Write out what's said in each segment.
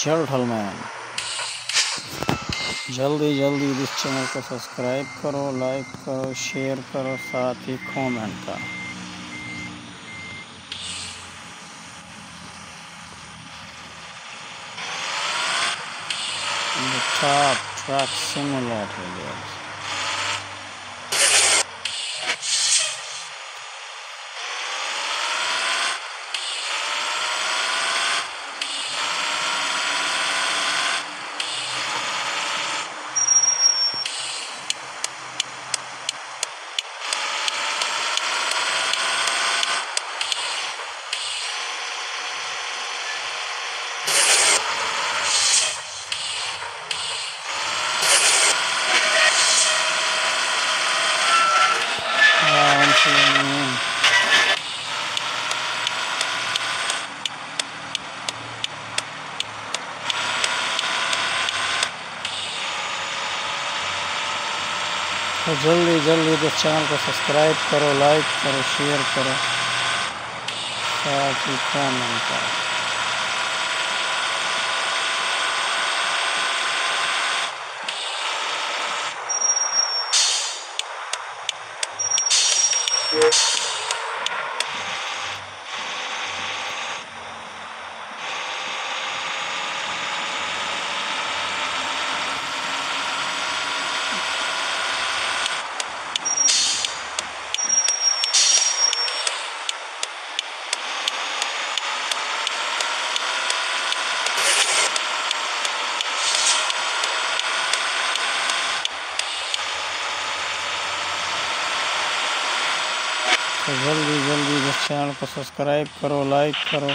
Gentleman जल्दी जल्दी इस चैनल को सब्सक्राइब करो लाइक करो शेयर करो, साथ ही कमेंट करो top truck simulator. तो जल्दी जल्दी इस चैनल को सब्सक्राइब करो लाइक करो शेयर करो। साथ ही कमेंट करो। जल्दी जल्दी इस चैनल को सब्सक्राइब करो लाइक करो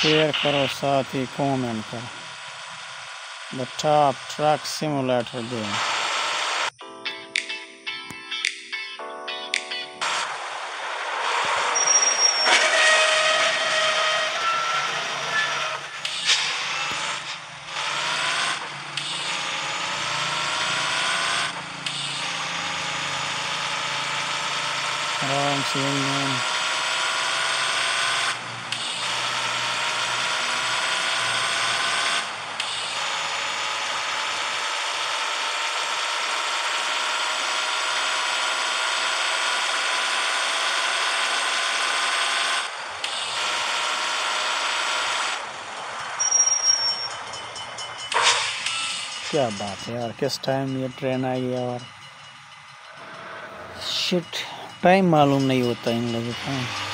शेयर करो, साथ ही कमेंट करो। The top truck simulator game से क्या बात है यार किस टाइम ये ट्रेन आई है और शिट टाइम मालूम नहीं होता इन लोगों का।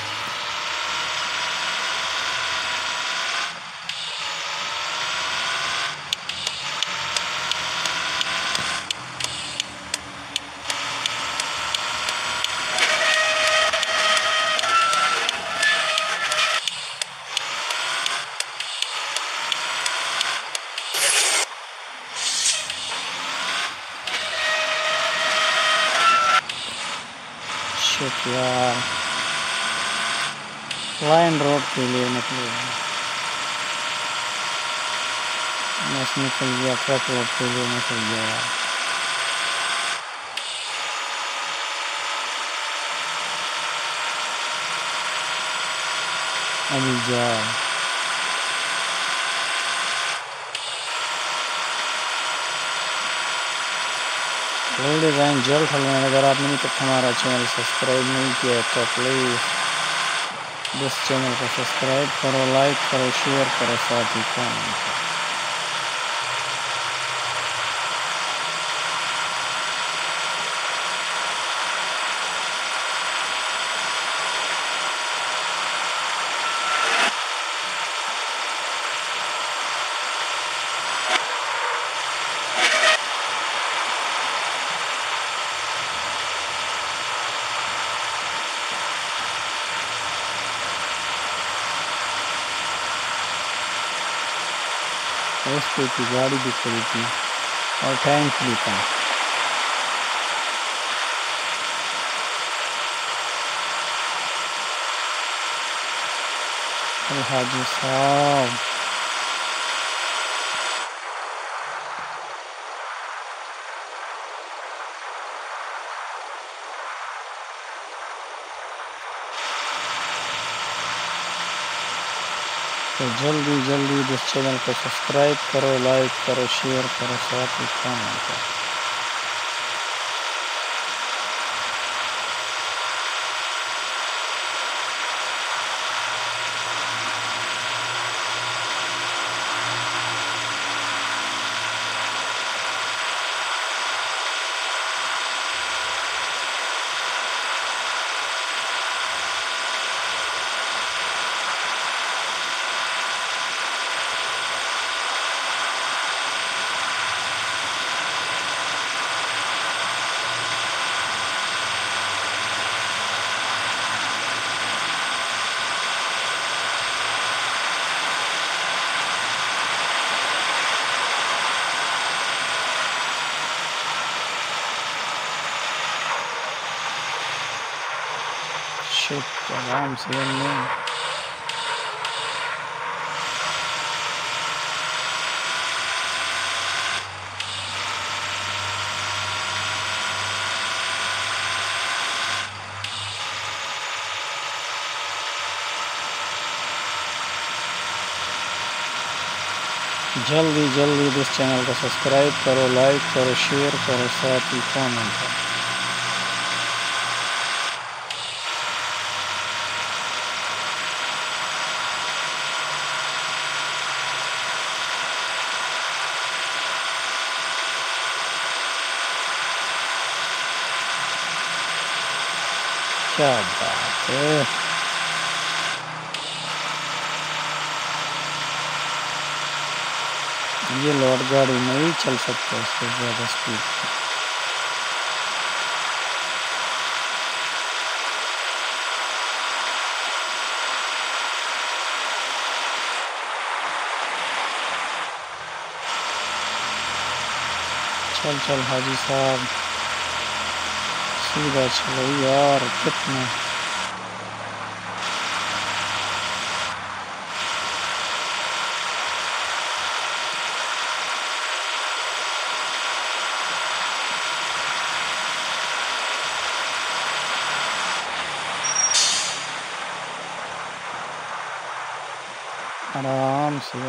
शिट यार लाइन रोड के लिए निकले बस निकल गया ट्रक रोड के लिए निकल गया यार ladies and gentleman अगर आपने अभी तक हमारा चैनल सब्सक्राइब नहीं किया है तो प्लीज़ इस चैनल को सब्सक्राइब करो लाइक करो शेयर करो, साथ ही कमेंट करो। उस पे की गाड़ी भी खड़ी थी और तो जल्दी जल्दी इस चैनल को सब्सक्राइब करो लाइक करो शेयर करो, साथ ही कमेंट करो। शिट आराम से नहीं जल्दी जल्दी इस चैनल को सब्सक्राइब करो लाइक करो शेयर करो, साथ ही कमेंट करो। क्या बात है ये लोड गाड़ी नहीं चल सकता इससे ज़्यादा स्पीड चल चल, हाजी साहब। सीधा चलो यार कितना आराम से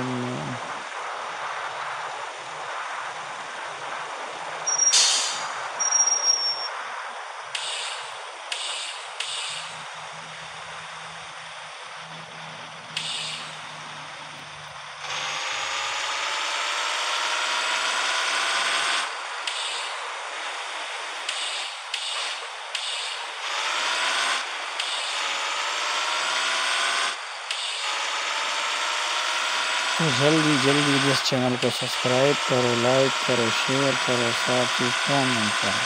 तो जल्दी जल्दी इस चैनल को सब्सक्राइब करो लाइक करो शेयर करो, साथ ही कमेंट करो।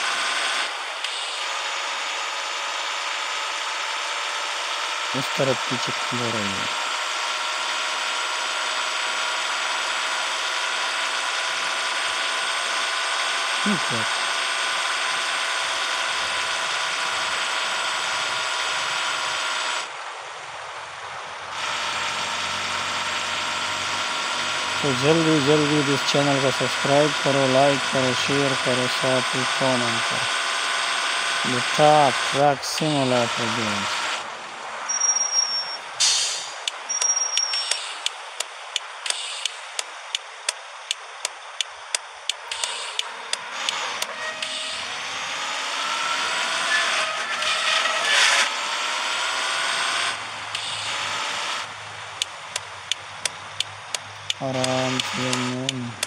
इस तरफ़ पीछे खुले रहिए। ठीक है। तो जल्दी जल्दी इस चैनल को सब्सक्राइब करो लाइक करो शेयर करो साथ ही कमेंट करो the top truck simulator Games आराम से